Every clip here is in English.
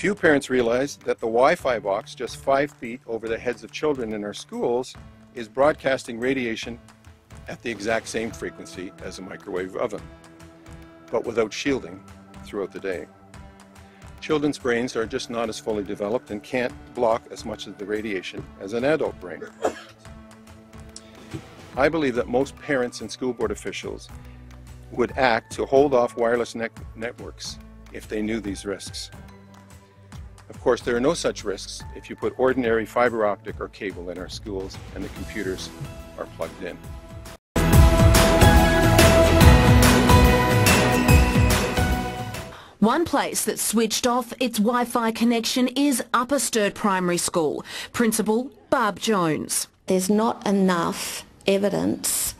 Few parents realize that the Wi-Fi box just five feet over the heads of children in our schools is broadcasting radiation at the exact same frequency as a microwave oven, but without shielding throughout the day. Children's brains are just not as fully developed and can't block as much of the radiation as an adult brain. I believe that most parents and school board officials would act to hold off wireless ne networks if they knew these risks. Of course, there are no such risks if you put ordinary fiber optic or cable in our schools and the computers are plugged in. One place that switched off its Wi-Fi connection is Upper Sturt Primary School. Principal Barb Jones. There's not enough evidence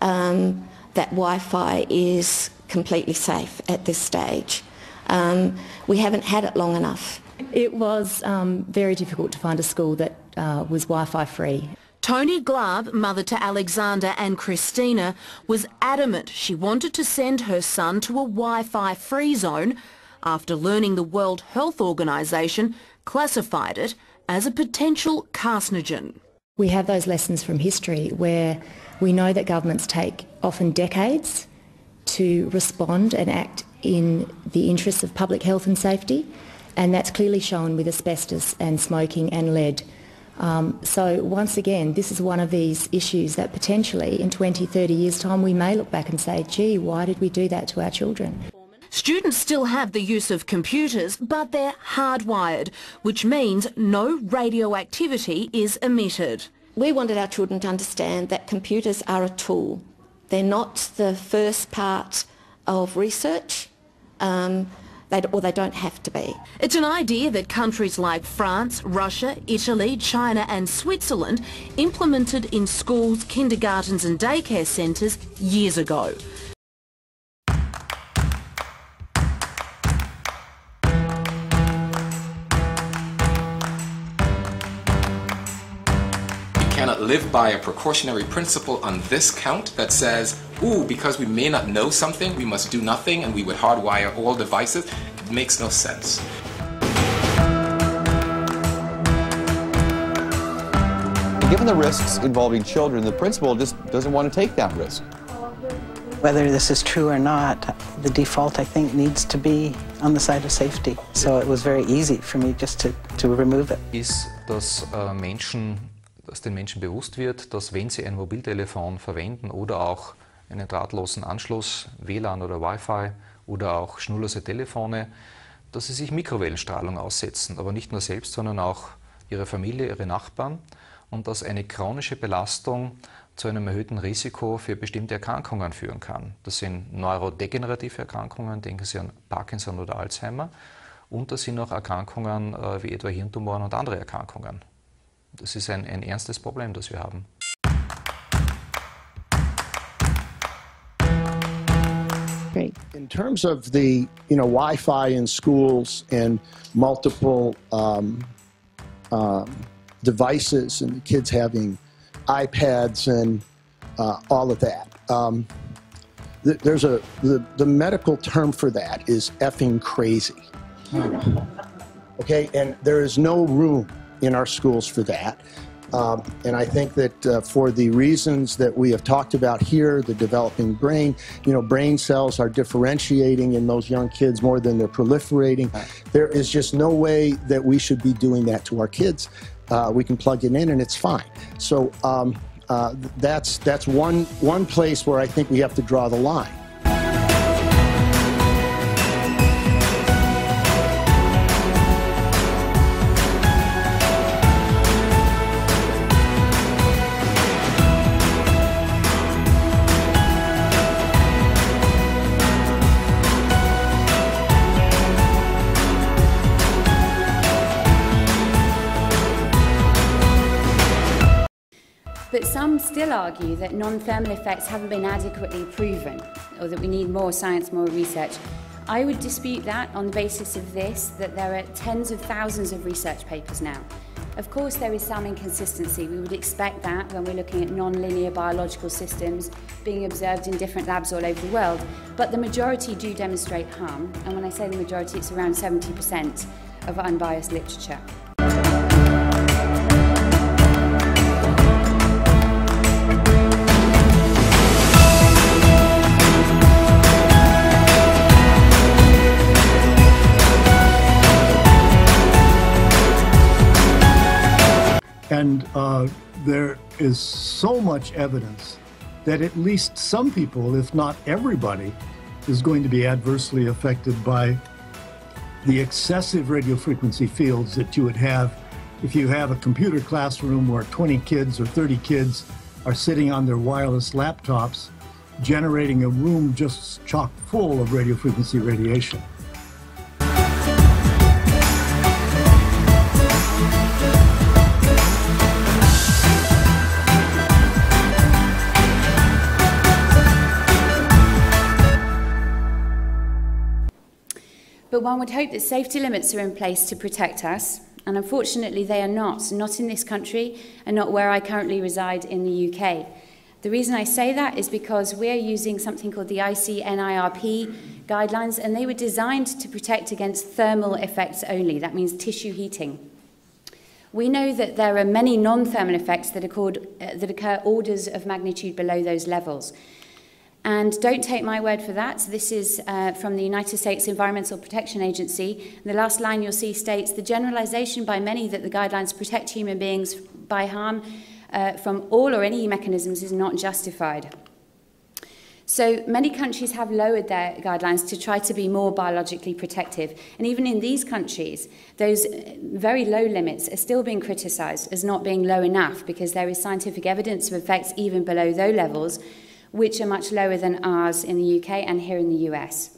um, that Wi-Fi is completely safe at this stage. Um, we haven't had it long enough. It was um, very difficult to find a school that uh, was Wi-Fi free. Tony Glab, mother to Alexander and Christina, was adamant she wanted to send her son to a Wi-Fi free zone after learning the World Health Organization classified it as a potential carcinogen. We have those lessons from history where we know that governments take often decades to respond and act in the interests of public health and safety and that's clearly shown with asbestos and smoking and lead um, so once again, this is one of these issues that potentially in 20, 30 years' time we may look back and say, gee, why did we do that to our children? Students still have the use of computers, but they're hardwired, which means no radioactivity is emitted. We wanted our children to understand that computers are a tool. They're not the first part of research. Um, they, or they don't have to be. It's an idea that countries like France, Russia, Italy, China and Switzerland implemented in schools, kindergartens and daycare centres years ago. Cannot live by a precautionary principle on this count that says, ooh, because we may not know something, we must do nothing and we would hardwire all devices. It makes no sense. Given the risks involving children, the principal just doesn't want to take that risk. Whether this is true or not, the default, I think, needs to be on the side of safety. So it was very easy for me just to, to remove it. Ist, dass äh, Menschen dass den Menschen bewusst wird, dass wenn sie ein Mobiltelefon verwenden oder auch einen drahtlosen Anschluss, WLAN oder Wi-Fi oder auch schnurlose Telefone, dass sie sich Mikrowellenstrahlung aussetzen, aber nicht nur selbst, sondern auch ihre Familie, ihre Nachbarn und dass eine chronische Belastung zu einem erhöhten Risiko für bestimmte Erkrankungen führen kann. Das sind neurodegenerative Erkrankungen, denken Sie an Parkinson oder Alzheimer, und das sind auch Erkrankungen äh, wie etwa Hirntumoren und andere Erkrankungen. Das ist ein, ein ernstes Problem, das wir haben. In terms of the you know Wi-Fi in schools and multiple um, um, devices and the kids having iPads and uh, all of that, um, th there's a the, the medical term for that is effing crazy. Okay, and there is no room in our schools for that. Um, and I think that uh, for the reasons that we have talked about here, the developing brain, you know, brain cells are differentiating in those young kids more than they're proliferating. There is just no way that we should be doing that to our kids. Uh, we can plug it in and it's fine. So um, uh, that's that's one one place where I think we have to draw the line. Some still argue that non-thermal effects haven't been adequately proven, or that we need more science, more research. I would dispute that on the basis of this, that there are tens of thousands of research papers now. Of course, there is some inconsistency. We would expect that when we're looking at non-linear biological systems being observed in different labs all over the world. But the majority do demonstrate harm. And when I say the majority, it's around 70%. of unbiased literature. And uh, there is so much evidence that at least some people, if not everybody, is going to be adversely affected by the excessive radio frequency fields that you would have if you have a computer classroom where 20 kids or 30 kids are sitting on their wireless laptops generating a room just chock full of radio frequency radiation. But one would hope that safety limits are in place to protect us, and unfortunately they are not, not in this country and not where I currently reside in the UK. The reason I say that is because we're using something called the ICNIRP guidelines, and they were designed to protect against thermal effects only. That means tissue heating. We know that there are many non-thermal effects that, called, uh, that occur orders of magnitude below those levels. And don't take my word for that. This is uh, from the United States Environmental Protection Agency. The last line you'll see states the generalization by many that the guidelines protect human beings by harm uh, from all or any mechanisms is not justified. So many countries have lowered their guidelines to try to be more biologically protective. And even in these countries, those very low limits are still being criticized as not being low enough because there is scientific evidence of effects even below those levels, which are much lower than ours in the UK and here in the US.